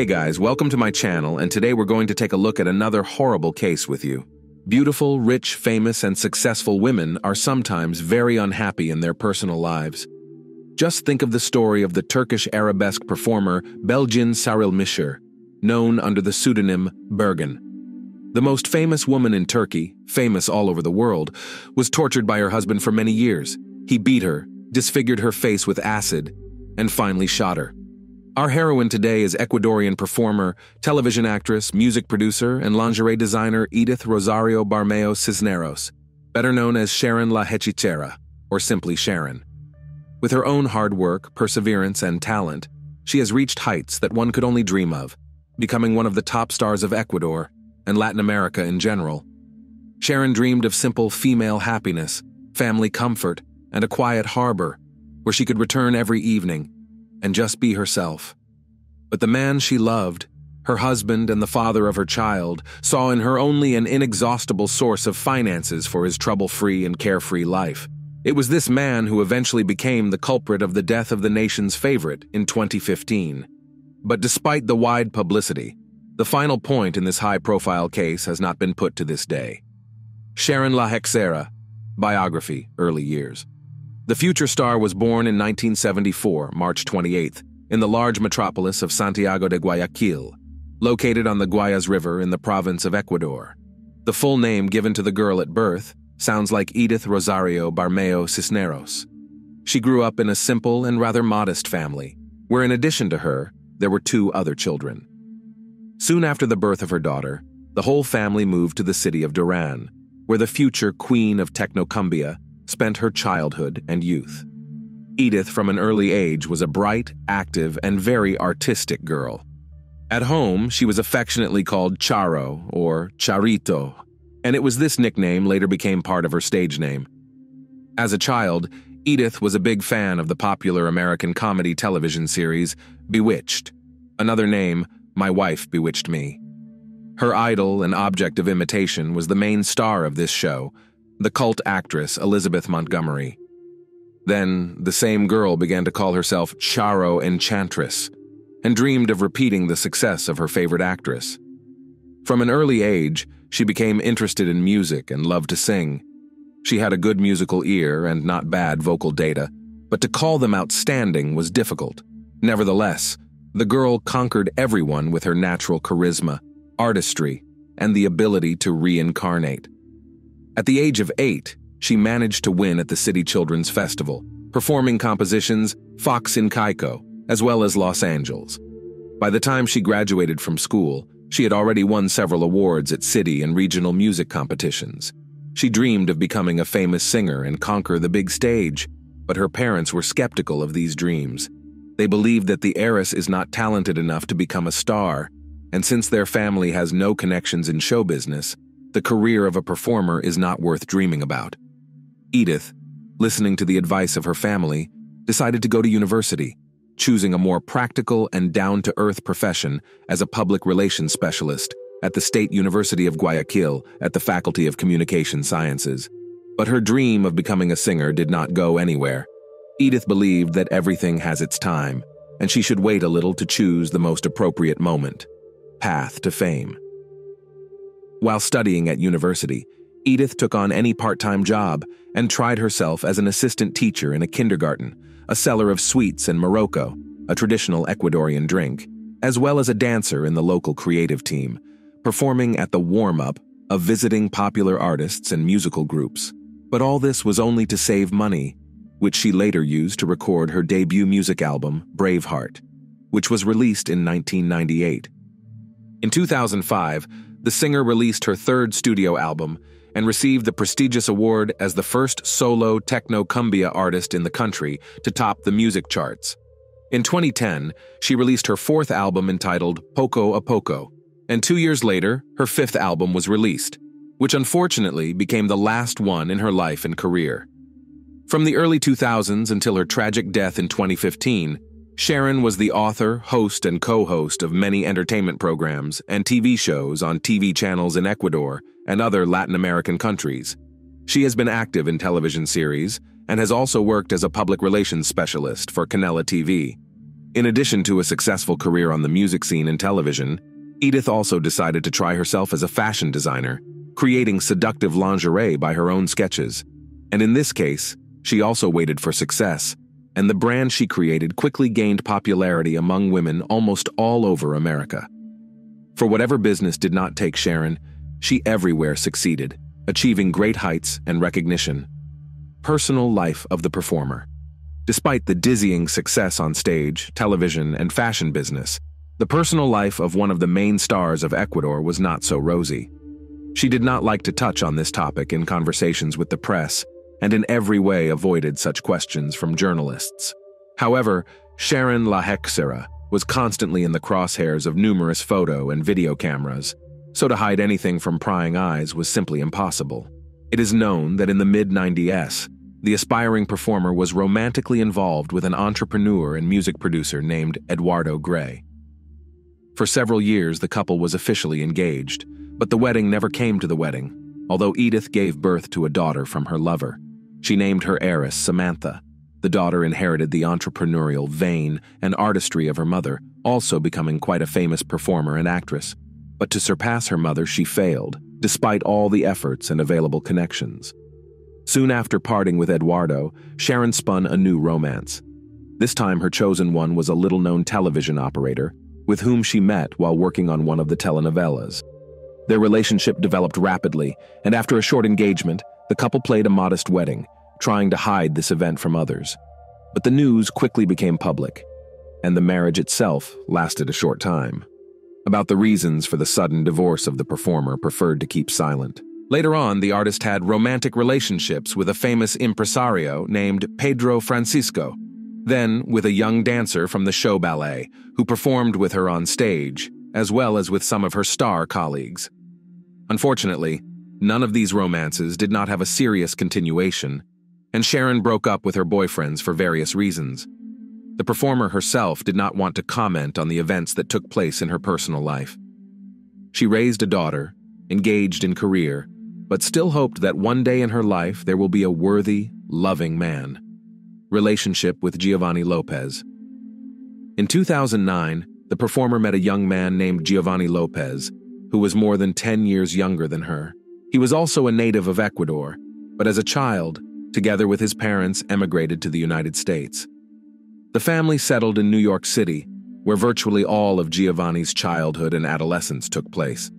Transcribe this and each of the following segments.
Hey guys, welcome to my channel, and today we're going to take a look at another horrible case with you. Beautiful, rich, famous, and successful women are sometimes very unhappy in their personal lives. Just think of the story of the Turkish arabesque performer Belgin Sarilmishir, known under the pseudonym Bergen. The most famous woman in Turkey, famous all over the world, was tortured by her husband for many years. He beat her, disfigured her face with acid, and finally shot her. Our heroine today is Ecuadorian performer, television actress, music producer, and lingerie designer Edith Rosario Barmeo Cisneros, better known as Sharon La Hechicera, or simply Sharon. With her own hard work, perseverance, and talent, she has reached heights that one could only dream of, becoming one of the top stars of Ecuador and Latin America in general. Sharon dreamed of simple female happiness, family comfort, and a quiet harbor where she could return every evening and just be herself. But the man she loved, her husband and the father of her child, saw in her only an inexhaustible source of finances for his trouble free and carefree life. It was this man who eventually became the culprit of the death of the nation's favorite in 2015. But despite the wide publicity, the final point in this high profile case has not been put to this day. Sharon La Hechicera, Biography, Early Years. The future star was born in 1974, March 28th, in the large metropolis of Santiago de Guayaquil, located on the Guayas River in the province of Ecuador. The full name given to the girl at birth sounds like Edith Rosario Barmeo Cisneros. She grew up in a simple and rather modest family, where in addition to her, there were two other children. Soon after the birth of her daughter, the whole family moved to the city of Duran, where the future queen of Technocumbia spent her childhood and youth. Edith, from an early age, was a bright, active, and very artistic girl. At home, she was affectionately called Charo or Charito, and it was this nickname later became part of her stage name. As a child, Edith was a big fan of the popular American comedy television series Bewitched. Another name, My Wife Bewitched Me. Her idol and object of imitation was the main star of this show, the cult actress Elizabeth Montgomery. Then, the same girl began to call herself Charo Enchantress and dreamed of repeating the success of her favorite actress. From an early age, she became interested in music and loved to sing. She had a good musical ear and not bad vocal data, but to call them outstanding was difficult. Nevertheless, the girl conquered everyone with her natural charisma, artistry, and the ability to reincarnate. At the age of eight, she managed to win at the City Children's Festival, performing compositions Fox in Kaiko, as well as Los Angeles. By the time she graduated from school, she had already won several awards at city and regional music competitions. She dreamed of becoming a famous singer and conquer the big stage, but her parents were skeptical of these dreams. They believed that the heiress is not talented enough to become a star, and since their family has no connections in show business, the career of a performer is not worth dreaming about. Edith, listening to the advice of her family, decided to go to university, choosing a more practical and down to earth profession as a public relations specialist at the State University of Guayaquil at the Faculty of Communication Sciences. But her dream of becoming a singer did not go anywhere. Edith believed that everything has its time, and she should wait a little to choose the most appropriate moment path to fame. While studying at university, Edith took on any part time job and tried herself as an assistant teacher in a kindergarten, a seller of sweets in morocho, a traditional Ecuadorian drink, as well as a dancer in the local creative team, performing at the warm up of visiting popular artists and musical groups. But all this was only to save money, which she later used to record her debut music album, Braveheart, which was released in 1998. In 2005, the singer released her third studio album and received the prestigious award as the first solo techno cumbia artist in the country to top the music charts. In 2010, she released her fourth album entitled Poco a Poco, and two years later, her fifth album was released, which unfortunately became the last one in her life and career. From the early 2000s until her tragic death in 2015, Sharon was the author, host, and co host of many entertainment programs and TV shows on TV channels in Ecuador and other Latin American countries. She has been active in television series and has also worked as a public relations specialist for Canela TV. In addition to a successful career on the music scene and television, Edith also decided to try herself as a fashion designer, creating seductive lingerie by her own sketches. And in this case, she also waited for success, and the brand she created quickly gained popularity among women almost all over America. For whatever business did not take Sharon, she everywhere succeeded, achieving great heights and recognition. Personal life of the performer. Despite the dizzying success on stage, television, and fashion business, the personal life of one of the main stars of Ecuador was not so rosy. She did not like to touch on this topic in conversations with the press, and in every way avoided such questions from journalists. However, Sharon La Hechicera was constantly in the crosshairs of numerous photo and video cameras, so to hide anything from prying eyes was simply impossible. It is known that in the mid 90s, the aspiring performer was romantically involved with an entrepreneur and music producer named Eduardo Grey. For several years, the couple was officially engaged, but the wedding never came to the wedding, although Edith gave birth to a daughter from her lover. She named her heiress Samantha. The daughter inherited the entrepreneurial vein and artistry of her mother, also becoming quite a famous performer and actress. But to surpass her mother, she failed, despite all the efforts and available connections. Soon after parting with Eduardo, Sharon spun a new romance. This time, her chosen one was a little known television operator with whom she met while working on one of the telenovelas. Their relationship developed rapidly, and after a short engagement, the couple played a modest wedding, trying to hide this event from others. But the news quickly became public, and the marriage itself lasted a short time. About the reasons for the sudden divorce of the performer preferred to keep silent. Later on, the artist had romantic relationships with a famous impresario named Pedro Francisco, then with a young dancer from the show ballet who performed with her on stage, as well as with some of her star colleagues. Unfortunately, None of these romances did not have a serious continuation, and Sharon broke up with her boyfriends for various reasons. The performer herself did not want to comment on the events that took place in her personal life. She raised a daughter, engaged in career, but still hoped that one day in her life there will be a worthy, loving man. Relationship with Giovanni Lopez. In 2009, the performer met a young man named Giovanni Lopez, who was more than 10 years younger than her. He was also a native of Ecuador, but as a child, together with his parents, emigrated to the United States. The family settled in New York City, where virtually all of Giovanni's childhood and adolescence took place.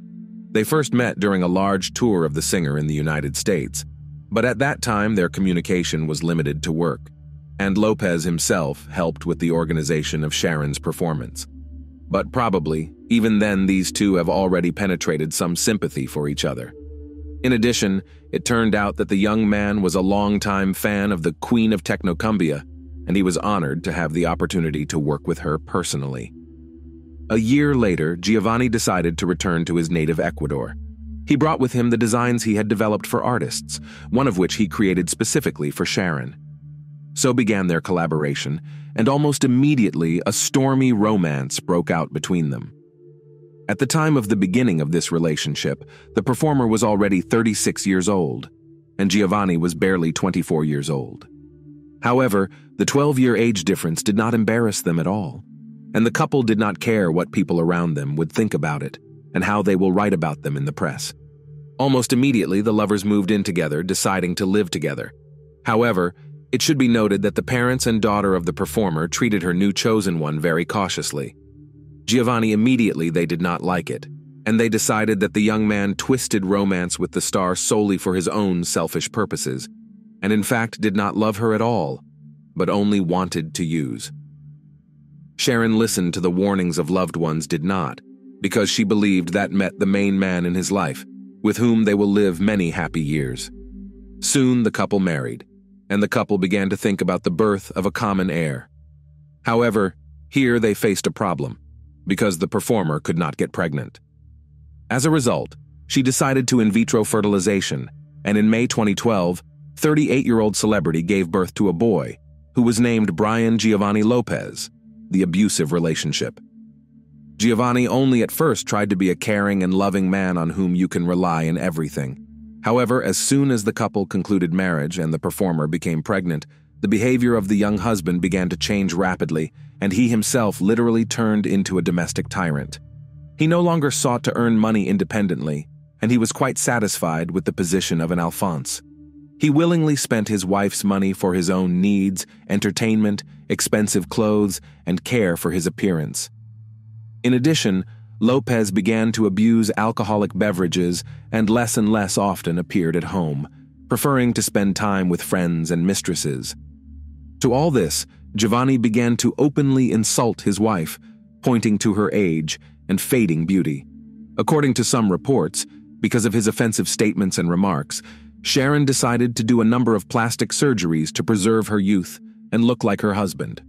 They first met during a large tour of the singer in the United States, but at that time their communication was limited to work, and Lopez himself helped with the organization of Sharon's performance. But probably, even then, these two have already penetrated some sympathy for each other. In addition, it turned out that the young man was a longtime fan of the Queen of Technocumbia, and he was honored to have the opportunity to work with her personally. A year later, Giovanni decided to return to his native Ecuador. He brought with him the designs he had developed for artists, one of which he created specifically for Sharon. So began their collaboration, and almost immediately a stormy romance broke out between them. At the time of the beginning of this relationship, the performer was already 36 years old, and Giovanni was barely 24 years old. However, the 12 year age difference did not embarrass them at all, and the couple did not care what people around them would think about it and how they will write about them in the press. Almost immediately, the lovers moved in together, deciding to live together. However, it should be noted that the parents and daughter of the performer treated her new chosen one very cautiously. Giovanni immediately they did not like it, and they decided that the young man twisted romance with the star solely for his own selfish purposes, and in fact did not love her at all, but only wanted to use. Sharon listened to the warnings of loved ones did not, because she believed that met the main man in his life, with whom they will live many happy years. Soon the couple married, and the couple began to think about the birth of a common heir. However, here they faced a problem because the performer could not get pregnant. As a result, she decided to in vitro fertilization, and in May 2012, 38 year old celebrity gave birth to a boy who was named Brian Giovanni Lopez, the abusive relationship. Giovanni only at first tried to be a caring and loving man on whom you can rely in everything. However, as soon as the couple concluded marriage and the performer became pregnant, the behavior of the young husband began to change rapidly, and he himself literally turned into a domestic tyrant. He no longer sought to earn money independently, and he was quite satisfied with the position of an Alphonse. He willingly spent his wife's money for his own needs, entertainment, expensive clothes, and care for his appearance. In addition, Lopez began to abuse alcoholic beverages and less and less often appeared at home, preferring to spend time with friends and mistresses. To all this, Giovanni began to openly insult his wife, pointing to her age and fading beauty. According to some reports, because of his offensive statements and remarks, Sharon decided to do a number of plastic surgeries to preserve her youth and look like her husband.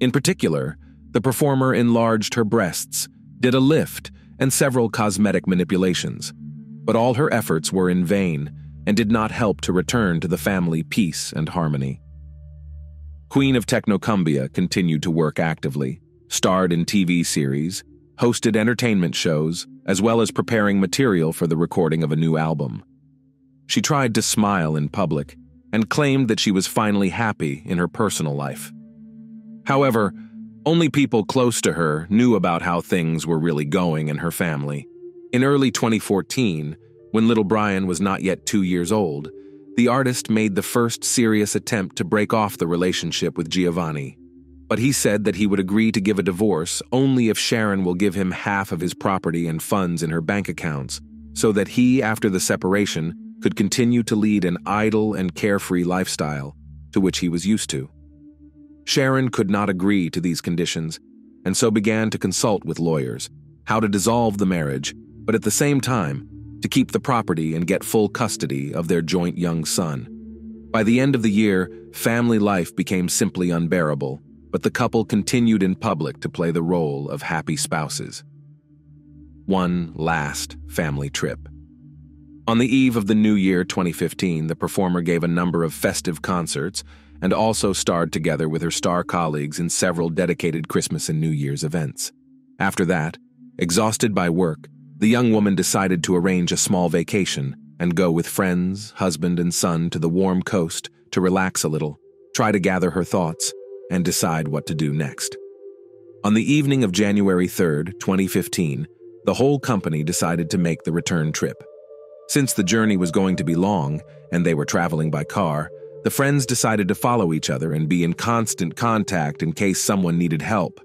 In particular, the performer enlarged her breasts, did a lift, and several cosmetic manipulations. But all her efforts were in vain and did not help to return to the family peace and harmony. Queen of Technocumbia continued to work actively, starred in TV series, hosted entertainment shows, as well as preparing material for the recording of a new album. She tried to smile in public and claimed that she was finally happy in her personal life. However, only people close to her knew about how things were really going in her family. In early 2014, when little Brian was not yet two years old, the artist made the first serious attempt to break off the relationship with Giovanni. But he said that he would agree to give a divorce only if Sharon will give him half of his property and funds in her bank accounts, so that he, after the separation, could continue to lead an idle and carefree lifestyle to which he was used to. Sharon could not agree to these conditions, and so began to consult with lawyers how to dissolve the marriage, but at the same time, to keep the property and get full custody of their joint young son. By the end of the year, family life became simply unbearable, but the couple continued in public to play the role of happy spouses. One last family trip. On the eve of the new year 2015, the performer gave a number of festive concerts and also starred together with her star colleagues in several dedicated Christmas and New Year's events. After that, exhausted by work, the young woman decided to arrange a small vacation and go with friends, husband, and son to the warm coast to relax a little, try to gather her thoughts, and decide what to do next. On the evening of January 3, 2015, the whole company decided to make the return trip. Since the journey was going to be long and they were traveling by car, the friends decided to follow each other and be in constant contact in case someone needed help.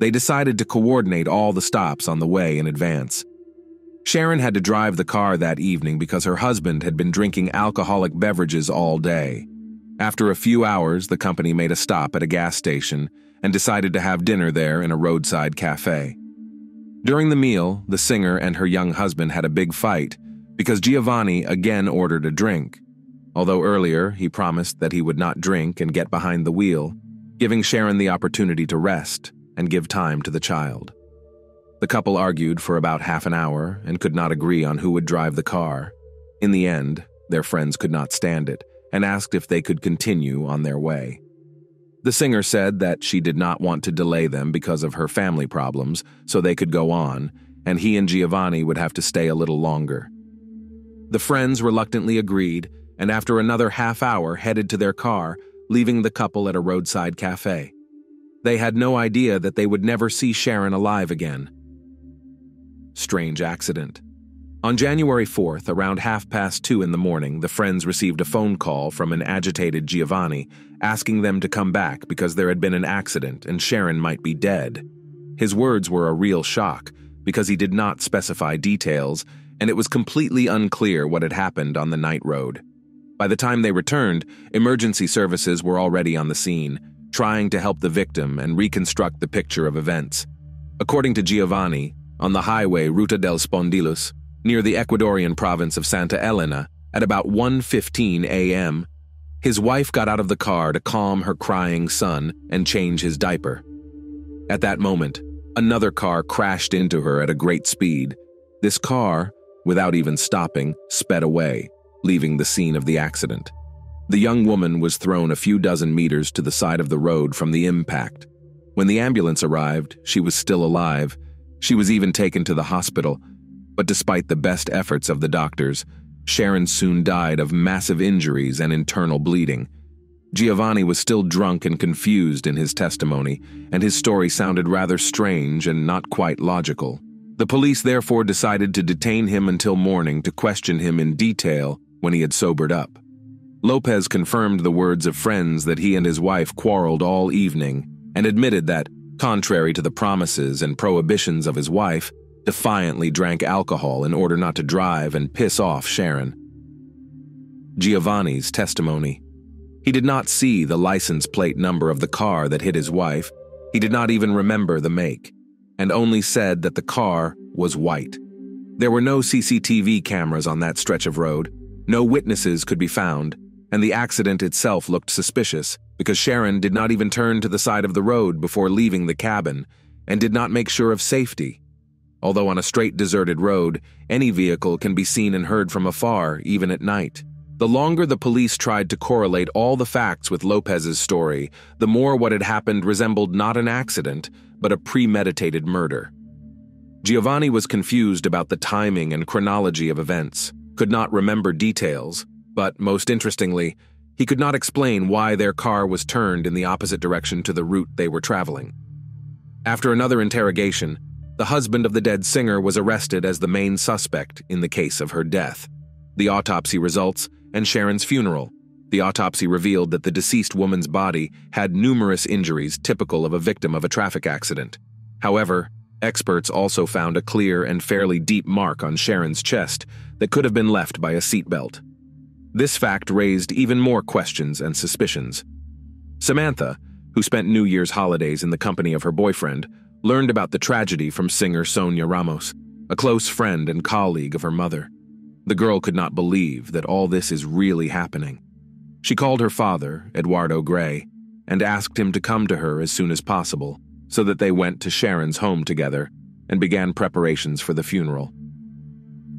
They decided to coordinate all the stops on the way in advance. Sharon had to drive the car that evening because her husband had been drinking alcoholic beverages all day. After a few hours, the company made a stop at a gas station and decided to have dinner there in a roadside cafe. During the meal, the singer and her young husband had a big fight because Giovanni again ordered a drink, although earlier he promised that he would not drink and get behind the wheel, giving Sharon the opportunity to rest and give time to the child. The couple argued for about half an hour and could not agree on who would drive the car. In the end, their friends could not stand it and asked if they could continue on their way. The singer said that she did not want to delay them because of her family problems, so they could go on, and he and Giovanni would have to stay a little longer. The friends reluctantly agreed, and after another half hour headed to their car, leaving the couple at a roadside cafe. They had no idea that they would never see Sharon alive again. Strange accident. On January 4th, around half past two in the morning, the friends received a phone call from an agitated Giovanni asking them to come back because there had been an accident and Sharon might be dead. His words were a real shock because he did not specify details and it was completely unclear what had happened on the night road. By the time they returned, emergency services were already on the scene, trying to help the victim and reconstruct the picture of events. According to Giovanni, on the highway Ruta del Spondylus, near the Ecuadorian province of Santa Elena, at about 1:15 a.m., his wife got out of the car to calm her crying son and change his diaper. At that moment, another car crashed into her at a great speed. This car, without even stopping, sped away, leaving the scene of the accident. The young woman was thrown a few dozen meters to the side of the road from the impact. When the ambulance arrived, she was still alive. She was even taken to the hospital, but despite the best efforts of the doctors, Sharon soon died of massive injuries and internal bleeding. Giovanni was still drunk and confused in his testimony, and his story sounded rather strange and not quite logical. The police therefore decided to detain him until morning to question him in detail when he had sobered up. Lopez confirmed the words of friends that he and his wife quarreled all evening and admitted that, contrary to the promises and prohibitions of his wife, defiantly drank alcohol in order not to drive and piss off Sharon. Giovanni's testimony. He did not see the license plate number of the car that hit his wife. He did not even remember the make, and only said that the car was white. There were no CCTV cameras on that stretch of road, no witnesses could be found, and the accident itself looked suspicious because Sharon did not even turn to the side of the road before leaving the cabin and did not make sure of safety. Although on a straight deserted road, any vehicle can be seen and heard from afar, even at night. The longer the police tried to correlate all the facts with Lopez's story, the more what had happened resembled not an accident, but a premeditated murder. Giovanni was confused about the timing and chronology of events, could not remember details, but most interestingly, he could not explain why their car was turned in the opposite direction to the route they were traveling. After another interrogation, the husband of the dead singer was arrested as the main suspect in the case of her death. The autopsy results and Sharon's funeral. The autopsy revealed that the deceased woman's body had numerous injuries typical of a victim of a traffic accident. However, experts also found a clear and fairly deep mark on Sharon's chest that could have been left by a seatbelt. This fact raised even more questions and suspicions. Samantha, who spent New Year's holidays in the company of her boyfriend, learned about the tragedy from singer Sonia Ramos, a close friend and colleague of her mother. The girl could not believe that all this is really happening. She called her father, Eduardo Grey, and asked him to come to her as soon as possible so that they went to Sharon's home together and began preparations for the funeral.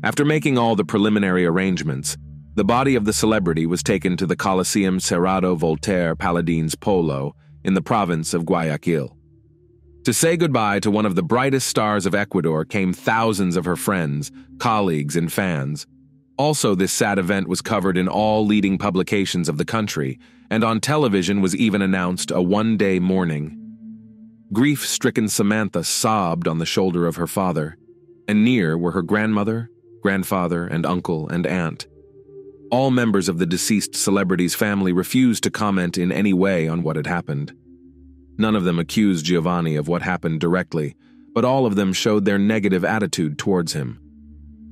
After making all the preliminary arrangements, the body of the celebrity was taken to the Coliseum Cerrado Voltaire Paladines Polo in the province of Guayaquil. To say goodbye to one of the brightest stars of Ecuador came thousands of her friends, colleagues, and fans. Also, this sad event was covered in all leading publications of the country, and on television was even announced a one day mourning. Grief stricken Samantha sobbed on the shoulder of her father, and near were her grandmother, grandfather, and uncle and aunt. All members of the deceased celebrity's family refused to comment in any way on what had happened. None of them accused Giovanni of what happened directly, but all of them showed their negative attitude towards him.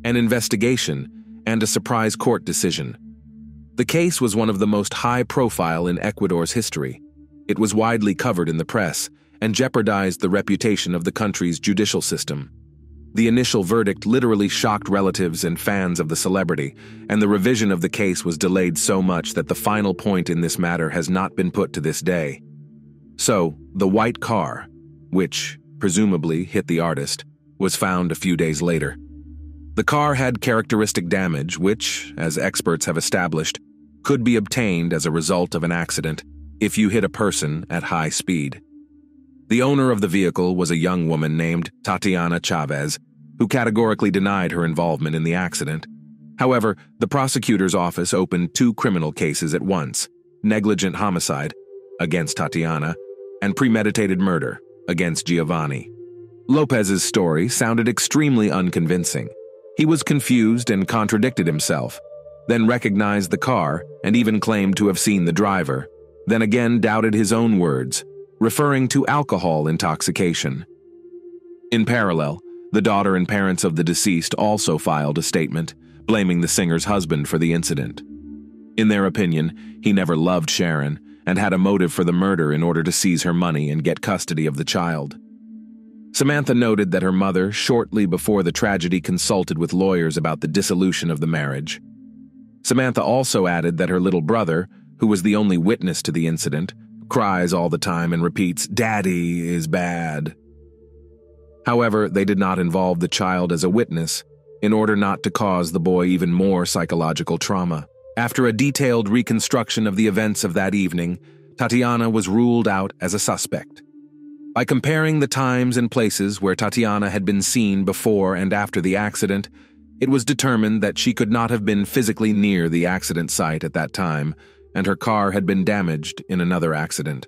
An investigation and a surprise court decision. The case was one of the most high profile in Ecuador's history. It was widely covered in the press and jeopardized the reputation of the country's judicial system. The initial verdict literally shocked relatives and fans of the celebrity, and the revision of the case was delayed so much that the final point in this matter has not been put to this day. So, the white car, which, presumably, hit the artist, was found a few days later. The car had characteristic damage, which, as experts have established, could be obtained as a result of an accident if you hit a person at high speed. The owner of the vehicle was a young woman named Tatiana Chavez, who categorically denied her involvement in the accident. However, the prosecutor's office opened two criminal cases at once negligent homicide against Tatiana and premeditated murder against Giovanni. Lopez's story sounded extremely unconvincing. He was confused and contradicted himself, then recognized the car and even claimed to have seen the driver, then again doubted his own words referring to alcohol intoxication. In parallel, the daughter and parents of the deceased also filed a statement, blaming the singer's husband for the incident. In their opinion, he never loved Sharon and had a motive for the murder in order to seize her money and get custody of the child. Samantha noted that her mother, shortly before the tragedy, consulted with lawyers about the dissolution of the marriage. Samantha also added that her little brother, who was the only witness to the incident, cries all the time and repeats, Daddy is bad. However, they did not involve the child as a witness in order not to cause the boy even more psychological trauma. After a detailed reconstruction of the events of that evening, Tatiana was ruled out as a suspect. By comparing the times and places where Tatiana had been seen before and after the accident, it was determined that she could not have been physically near the accident site at that time and her car had been damaged in another accident.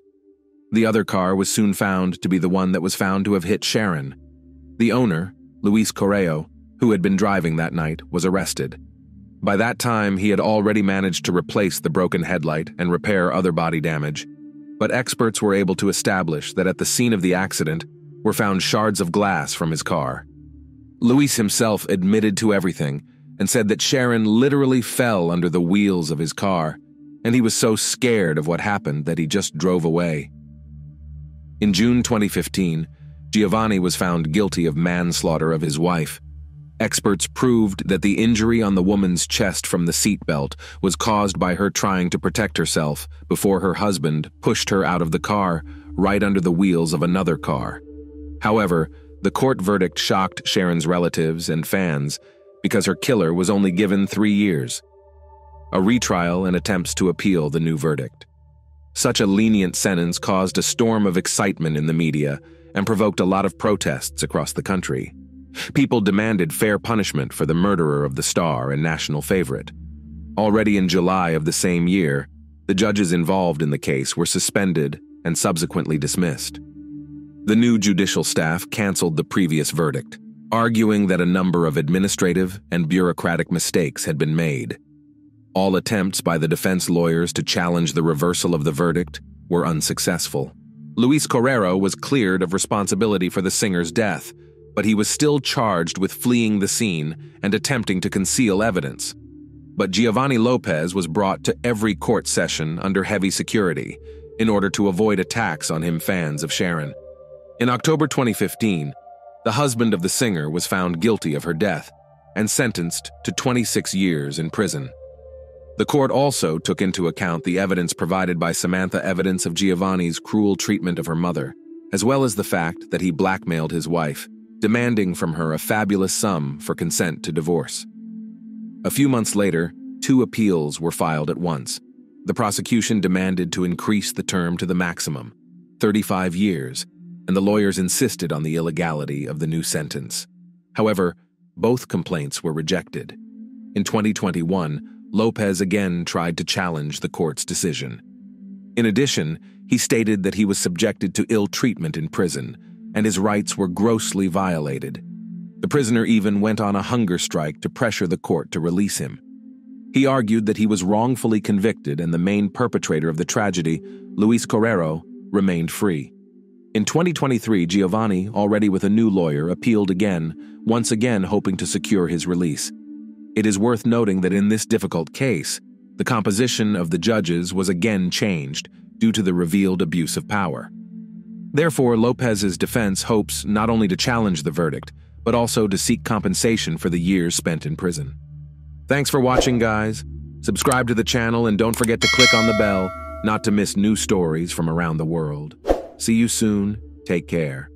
The other car was soon found to be the one that was found to have hit Sharon. The owner, Luis Correo, who had been driving that night, was arrested. By that time, he had already managed to replace the broken headlight and repair other body damage, but experts were able to establish that at the scene of the accident were found shards of glass from his car. Luis himself admitted to everything and said that Sharon literally fell under the wheels of his car, and he was so scared of what happened that he just drove away. In June 2015, Giovanni was found guilty of manslaughter of his wife. Experts proved that the injury on the woman's chest from the seatbelt was caused by her trying to protect herself before her husband pushed her out of the car right under the wheels of another car. However, the court verdict shocked Sharon's relatives and fans because her killer was only given three years. A retrial and attempts to appeal the new verdict. Such a lenient sentence caused a storm of excitement in the media and provoked a lot of protests across the country. People demanded fair punishment for the murderer of the star and national favorite. Already in July of the same year, the judges involved in the case were suspended and subsequently dismissed. The new judicial staff canceled the previous verdict, arguing that a number of administrative and bureaucratic mistakes had been made. All attempts by the defense lawyers to challenge the reversal of the verdict were unsuccessful. Luis Correo was cleared of responsibility for the singer's death, but he was still charged with fleeing the scene and attempting to conceal evidence. But Giovanni Lopez was brought to every court session under heavy security in order to avoid attacks on him fans of Sharon. In October 2015, the husband of the singer was found guilty of her death and sentenced to 26 years in prison. The court also took into account the evidence provided by Samantha evidence of Giovanni's cruel treatment of her mother, as well as the fact that he blackmailed his wife demanding from her a fabulous sum for consent to divorce. A few months later, two appeals were filed at once. The prosecution demanded to increase the term to the maximum, 35 years, and the lawyers insisted on the illegality of the new sentence. However, both complaints were rejected. In 2021, Lopez again tried to challenge the court's decision. In addition, he stated that he was subjected to ill treatment in prison and his rights were grossly violated. The prisoner even went on a hunger strike to pressure the court to release him. He argued that he was wrongfully convicted and the main perpetrator of the tragedy, Luis Correo, remained free. In 2023, Giovanni, already with a new lawyer, appealed again, once again hoping to secure his release. It is worth noting that in this difficult case, the composition of the judges was again changed due to the revealed abuse of power. Therefore, Lopez's defense hopes not only to challenge the verdict, but also to seek compensation for the years spent in prison. Thanks for watching, guys. Subscribe to the channel and don't forget to click on the bell not to miss new stories from around the world. See you soon. Take care.